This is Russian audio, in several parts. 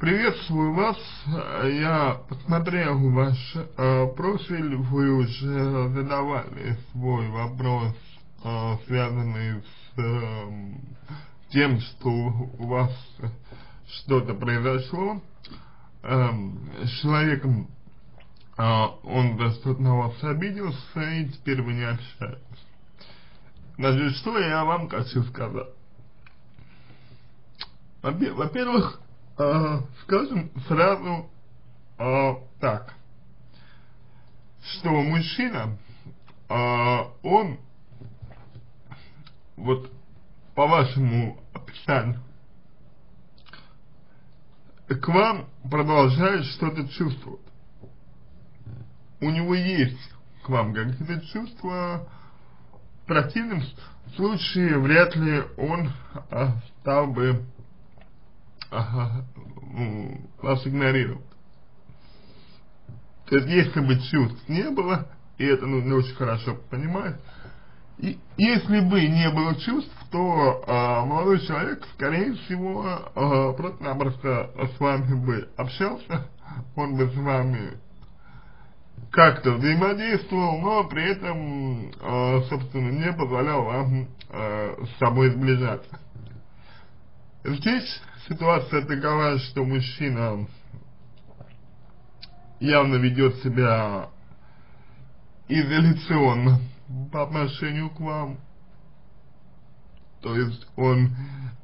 Приветствую вас. Я посмотрел ваш э, профиль, вы уже задавали свой вопрос, э, связанный с э, тем, что у вас что-то произошло э, с человеком, э, он за на вас обиделся, и теперь вы не общаетесь. Значит, что я вам хочу сказать? Во-первых, э, скажем сразу э, так, что мужчина, э, он вот по вашему описанию к вам продолжает что-то чувствовать. У него есть к вам какие-то чувства, в противном случае вряд ли он а, стал бы ага, вас игнорировать. То есть, если бы чувств не было, и это нужно очень хорошо понимать, и если бы не было чувств, то э, молодой человек, скорее всего, э, просто-напросто с вами бы общался, он бы с вами как-то взаимодействовал, но при этом, э, собственно, не позволял вам э, с собой сближаться. Здесь ситуация такова, что мужчина явно ведет себя изоляционно по отношению к вам. То есть он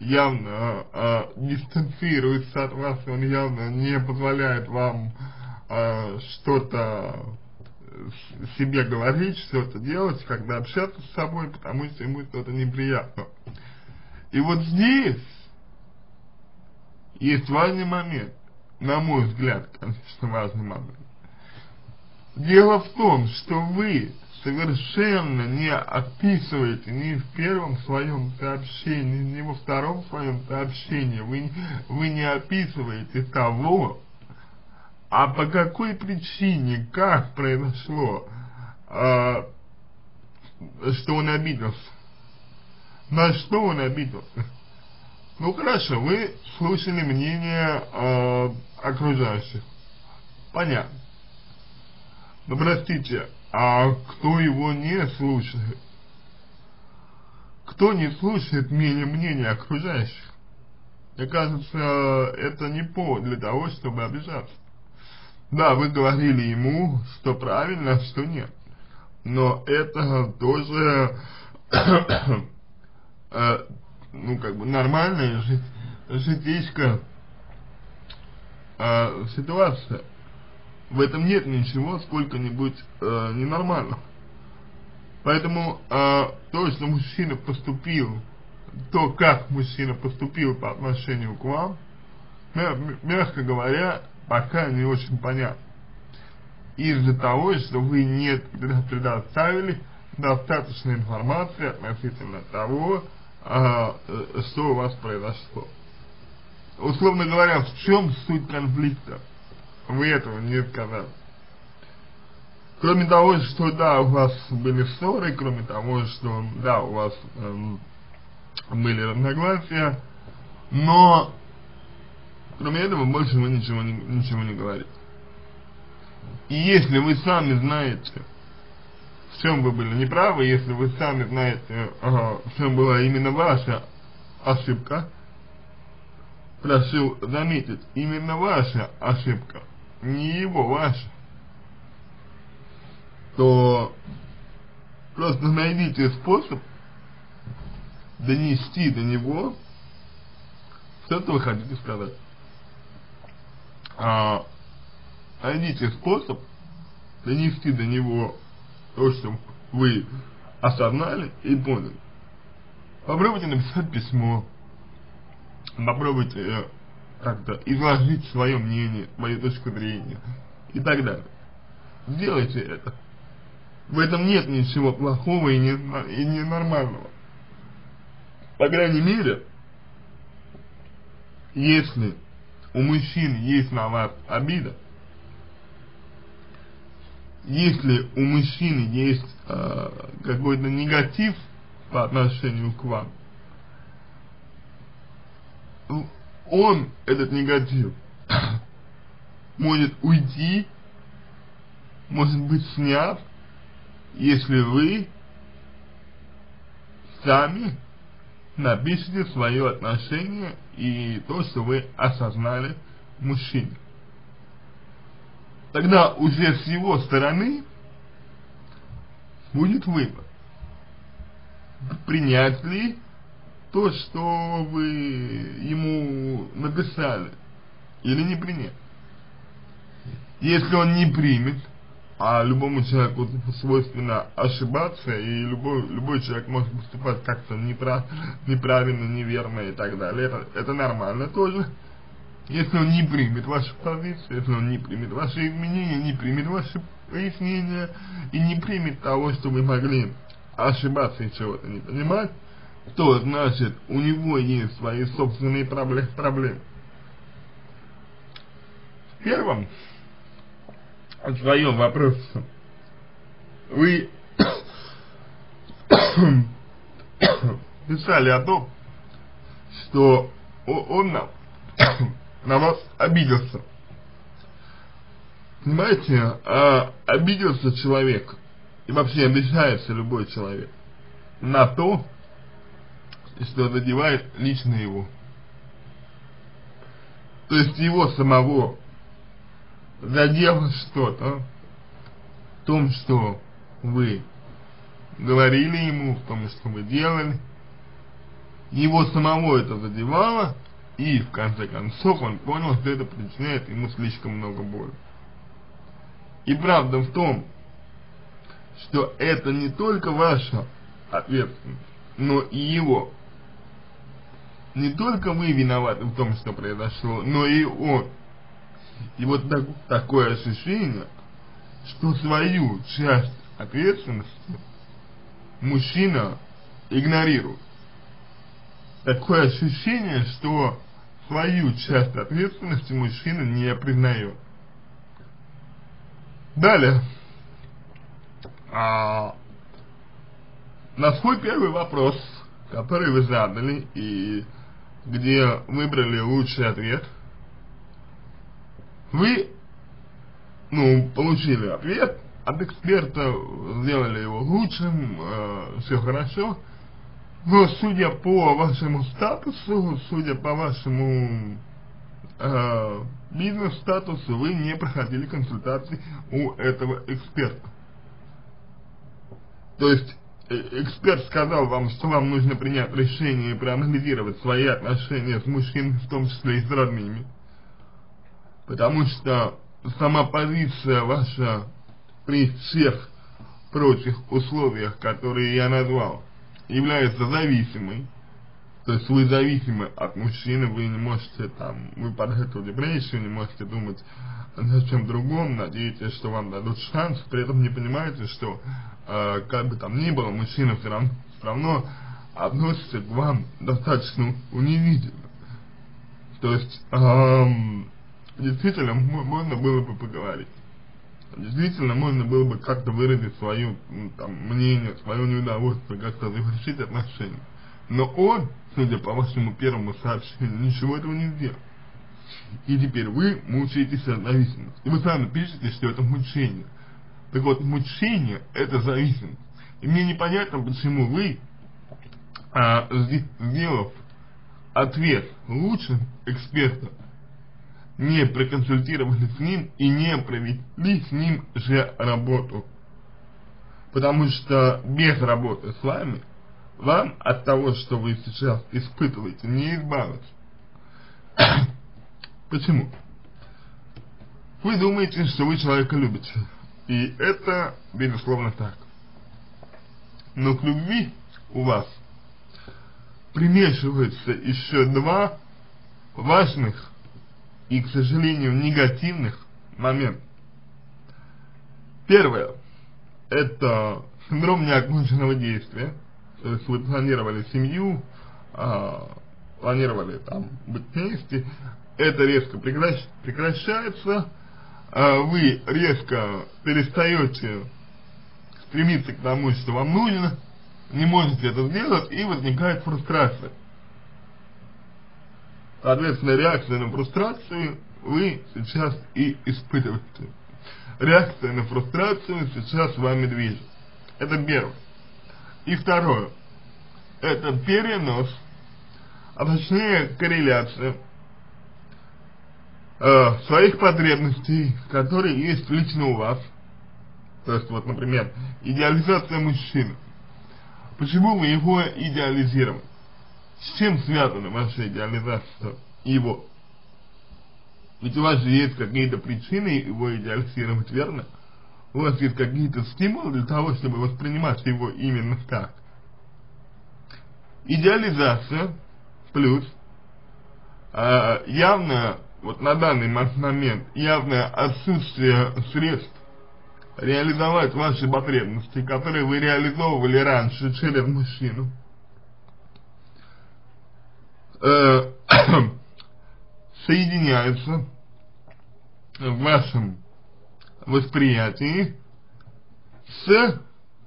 явно э, дистанцируется от вас, он явно не позволяет вам э, что-то себе говорить, что-то делать, когда общаться с собой, потому что ему что-то неприятно. И вот здесь есть важный момент, на мой взгляд, конечно, важный момент. Дело в том, что вы совершенно не описываете ни в первом своем сообщении, ни во втором своем сообщении, вы, вы не описываете того, а по какой причине, как произошло, э, что он обиделся, на что он обиделся. Ну хорошо, вы слушали мнение э, окружающих. Понятно. Но простите, а кто его не слушает? Кто не слушает мнение, мнение окружающих? Мне кажется, это не повод для того, чтобы обижаться. Да, вы говорили ему, что правильно, а что нет. Но это тоже, э, ну, как бы, нормальная жит, житейская э, ситуация. В этом нет ничего сколько-нибудь э, ненормального. Поэтому э, то, что мужчина поступил, то, как мужчина поступил по отношению к вам, мягко говоря, пока не очень понятно. Из-за того, что вы не предоставили достаточной информации относительно того, а, что у вас произошло. Условно говоря, в чем суть конфликта? Вы этого не сказали. Кроме того, что да, у вас были ссоры, кроме того, что да, у вас эм, были разногласия, но Кроме этого, больше вы ничего не, ничего не говорите. И если вы сами знаете, в чем вы были неправы, если вы сами знаете, в чем была именно ваша ошибка, прошу заметить, именно ваша ошибка, не его ваша, то просто найдите способ донести до него все, что вы хотите сказать. А, найдите способ донести до него то, что вы осознали и поняли. Попробуйте написать письмо, попробуйте э, как-то изложить свое мнение, свою точку зрения и так далее. Сделайте это. В этом нет ничего плохого и, не, и ненормального. По крайней мере, если у мужчин есть на вас обида, если у мужчины есть э, какой-то негатив по отношению к вам, он, этот негатив, может уйти, может быть снят, если вы сами напишите свое отношение и то, что вы осознали мужчине. Тогда уже с его стороны будет выбор. Принять ли то, что вы ему написали, или не принять. Если он не примет, а любому человеку свойственно ошибаться, и любой, любой человек может поступать как-то неправ, неправильно, неверно и так далее, это, это нормально тоже. Если он не примет вашу позицию, если он не примет ваши изменения, не примет ваши пояснения и не примет того, что вы могли ошибаться и чего-то не понимать, то значит у него есть свои собственные проблемы. В первом своем вопросе вы писали о том, что он на, на вас обиделся. Понимаете, а обиделся человек, и вообще обижается любой человек, на то, что задевает лично его. То есть его самого задело что-то в том, что вы говорили ему, в том, что вы делали, его самого это задевало, и в конце концов он понял, что это причиняет ему слишком много боли. И правда в том, что это не только ваша ответственность, но и его. Не только вы виноваты в том, что произошло, но и он. И вот так, такое ощущение, что свою часть ответственности мужчина игнорирует. Такое ощущение, что свою часть ответственности мужчина не признает. Далее. А, на свой первый вопрос, который вы задали и где выбрали лучший ответ – вы, ну, получили ответ от эксперта, сделали его лучшим, э, все хорошо, но судя по вашему статусу, судя по вашему э, бизнес-статусу, вы не проходили консультации у этого эксперта. То есть э, эксперт сказал вам, что вам нужно принять решение и проанализировать свои отношения с мужчиной, в том числе и с родными потому что сама позиция ваша при всех прочих условиях, которые я назвал, является зависимой, то есть вы зависимы от мужчины, вы не можете там, вы под эту депрессию, не можете думать о чем другом, надеетесь, что вам дадут шанс, при этом не понимаете, что э, как бы там ни было, мужчина все равно, все равно относится к вам достаточно унизительно. То есть, эм, действительно можно было бы поговорить. Действительно можно было бы как-то выразить свое там, мнение, свое неудовольствие, как-то завершить отношения. Но он, судя по вашему первому сообщению, ничего этого не сделал. И теперь вы мучаетесь от зависимости. И вы сами пишете, что это мучение. Так вот, мучение – это зависимость. И мне непонятно, почему вы, а, сделав ответ лучшим экспертом, не проконсультировали с ним и не провели с ним же работу. Потому что без работы с вами, вам от того, что вы сейчас испытываете, не избавиться. Почему? Вы думаете, что вы человека любите. И это, безусловно, так. Но к любви у вас примешиваются еще два важных и, к сожалению, негативных моментов. Первое – это синдром неоконченного действия. То есть вы планировали семью, а, планировали там быть вместе, это резко прекращ, прекращается, а вы резко перестаете стремиться к тому, что вам нужно, не можете это сделать, и возникает фрустрация. Соответственно, реакция на фрустрацию вы сейчас и испытываете. Реакция на фрустрацию сейчас вами движет. Это первое. И второе. Это перенос, а точнее корреляция э, своих потребностей, которые есть лично у вас. То есть, вот, например, идеализация мужчины. Почему вы его идеализируете? С чем связана ваша идеализация его? Ведь у вас же есть какие-то причины его идеализировать, верно? У вас есть какие-то стимулы для того, чтобы воспринимать его именно так. Идеализация плюс э, явно, вот на данный момент, явное отсутствие средств реализовать ваши потребности, которые вы реализовывали раньше через мужчину. Э, соединяются в вашем восприятии с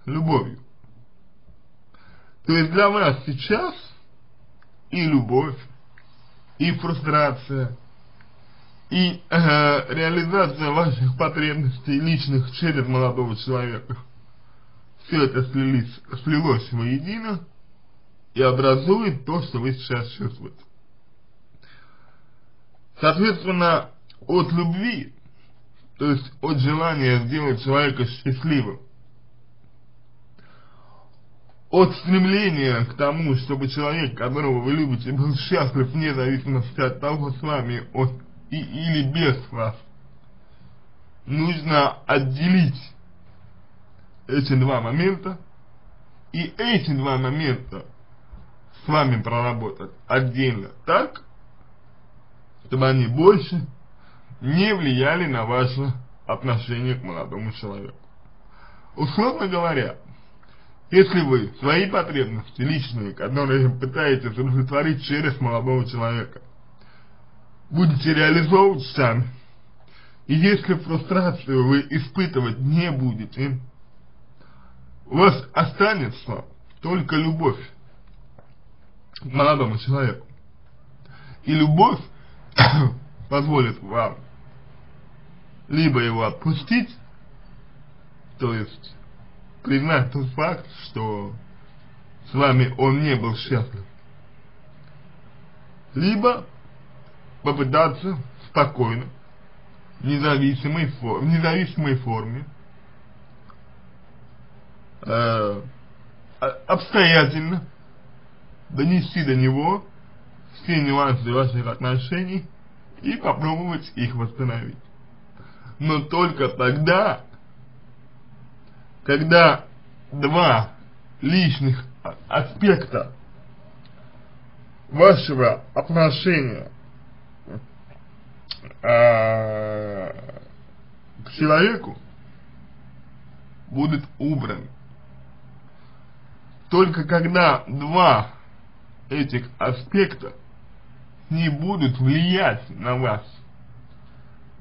любовью. То есть для вас сейчас и любовь, и фрустрация, и э, реализация ваших потребностей личных через молодого человека, все это слились, слилось воедино и образует то, что вы сейчас чувствуете. Соответственно, от любви, то есть от желания сделать человека счастливым, от стремления к тому, чтобы человек, которого вы любите, был счастлив вне зависимости от того, с вами он и, или без вас, нужно отделить эти два момента, и эти два момента с вами проработать отдельно так, чтобы они больше не влияли на ваше отношение к молодому человеку. Условно говоря, если вы свои потребности личные, которые пытаетесь удовлетворить через молодого человека, будете реализовывать сами, и если фрустрацию вы испытывать не будете, у вас останется только любовь молодому человеку. И любовь позволит вам либо его отпустить, то есть признать тот факт, что с вами он не был счастлив, либо попытаться спокойно, в независимой, в независимой форме, э, обстоятельно донести до него все нюансы ваших отношений и попробовать их восстановить. Но только тогда, когда два личных аспекта вашего отношения э, к человеку будут убраны. Только когда два этих аспекта не будут влиять на вас.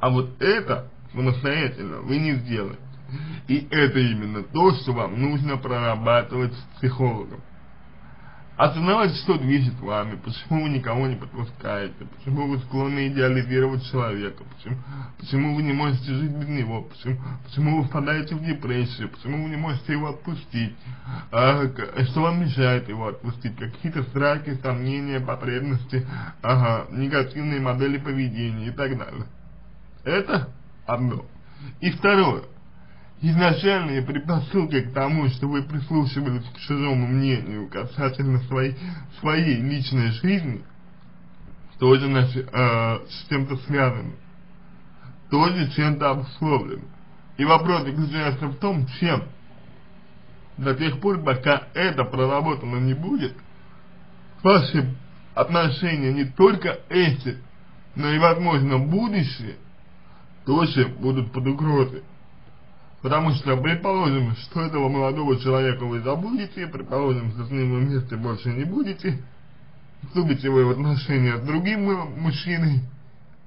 А вот это самостоятельно вы не сделаете. И это именно то, что вам нужно прорабатывать с психологом. Осознавать, что движет вами, почему вы никого не подпускаете, почему вы склонны идеализировать человека, почему, почему вы не можете жить без него, почему, почему вы впадаете в депрессию, почему вы не можете его отпустить, а, что вам мешает его отпустить, какие-то страхи, сомнения, потребности, ага, негативные модели поведения и так далее. Это одно. И второе изначальные предпосылки к тому, что вы прислушивались к чужому мнению касательно своей, своей личной жизни, тоже э, с чем-то связаны, тоже чем-то обусловлены. И вопрос заключается в том, чем до тех пор, пока это проработано не будет, ваши отношения не только эти, но и, возможно, будущее, тоже будут под угрозой. Потому что, предположим, что этого молодого человека вы забудете, предположим, что с ним вы вместе больше не будете, вступите вы в отношения с другим мужчиной,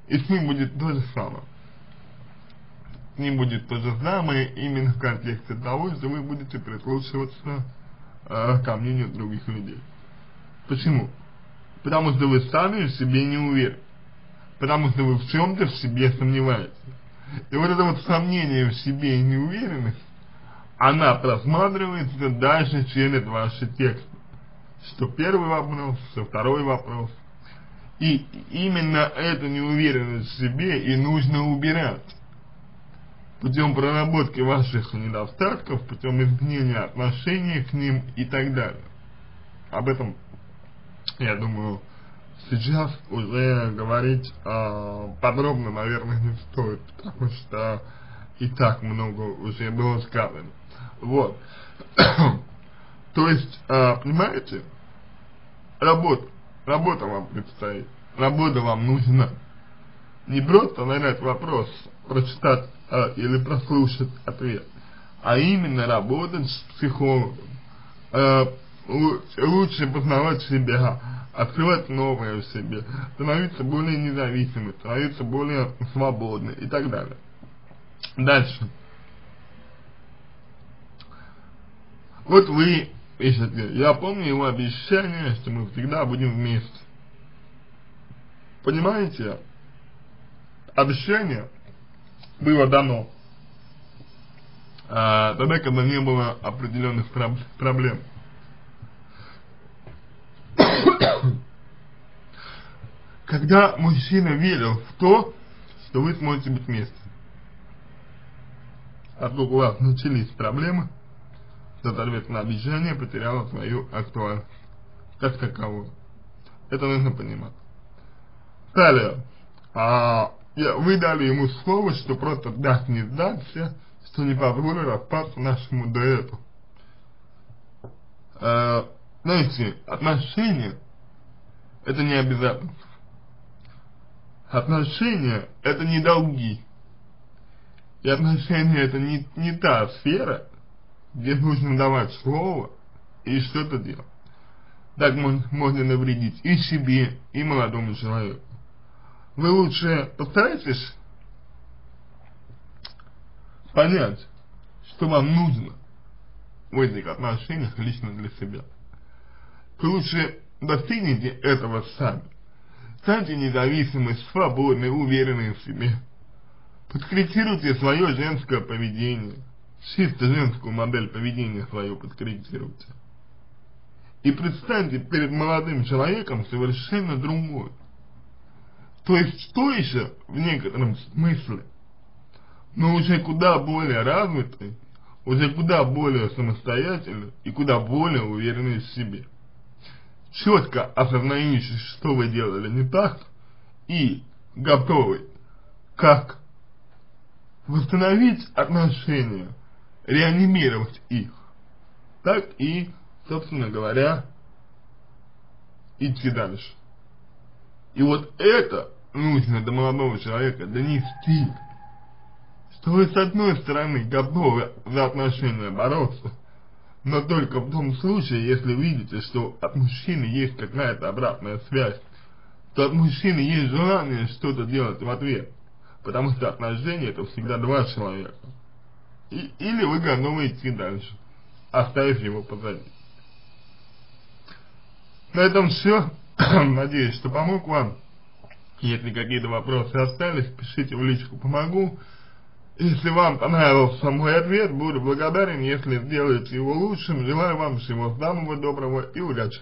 и с ним будет то же самое. С ним будет то же самое именно в контексте того, что вы будете прислушиваться э, ко мнению других людей. Почему? Потому что вы сами в себе не уверены. Потому что вы в чем-то в себе сомневаетесь. И вот это вот сомнение в себе и неуверенность, она просматривается дальше через ваши тексты. Что первый вопрос, что второй вопрос. И именно эту неуверенность в себе и нужно убирать. Путем проработки ваших недостатков, путем изменения отношений к ним и так далее. Об этом, я думаю, сейчас уже говорить э, подробно, наверное, не стоит, потому что и так много уже было сказано. Вот. То есть, э, понимаете, работа, работа вам предстоит, работа вам нужна. Не просто задать вопрос, прочитать э, или прослушать ответ, а именно работать с психологом, э, лучше познавать себя, открывать новое в себе, становиться более независимым, становиться более свободным и так далее. Дальше. Вот вы пишете, я помню его обещание, что мы всегда будем вместе. Понимаете? Обещание было дано а, тогда, когда не было определенных проблем. когда мужчина верил в то, что вы сможете быть вместе. А вдруг у вас начались проблемы, соответственно, обещание потеряло свою актуальность, как таковую. Это нужно понимать. Далее, а, вы дали ему слово, что просто даст не сдаться, что не позволит распаться нашему дуэту. А, знаете, отношения это не обязательно. Отношения это не долги. И отношения это не, не та сфера, где нужно давать слово и что-то делать. Так можно навредить и себе, и молодому человеку. Вы лучше постарайтесь понять, что вам нужно в этих отношениях лично для себя. Вы лучше достигните этого сами. Станьте независимы, свободны, уверены в себе. Подкорректируйте свое женское поведение. Чисто женскую модель поведения свою подкорректируйте. И представьте перед молодым человеком совершенно другое. То есть то еще в некотором смысле, но уже куда более развитый, уже куда более самостоятельный и куда более уверенный в себе четко осознающий, что вы делали не так, и готовый как восстановить отношения, реанимировать их, так и, собственно говоря, идти дальше. И вот это нужно до молодого человека донести, что вы с одной стороны готовы за отношения бороться, но только в том случае, если видите, что от мужчины есть какая-то обратная связь, то от мужчины есть желание что-то делать в ответ. Потому что отношения это всегда два человека. И, или вы готовы идти дальше, оставив его позади. На этом все. Надеюсь, что помог вам. Если какие-то вопросы остались, пишите в личку «Помогу». Если вам понравился мой ответ, буду благодарен, если сделаете его лучшим. Желаю вам всего самого доброго и удачи.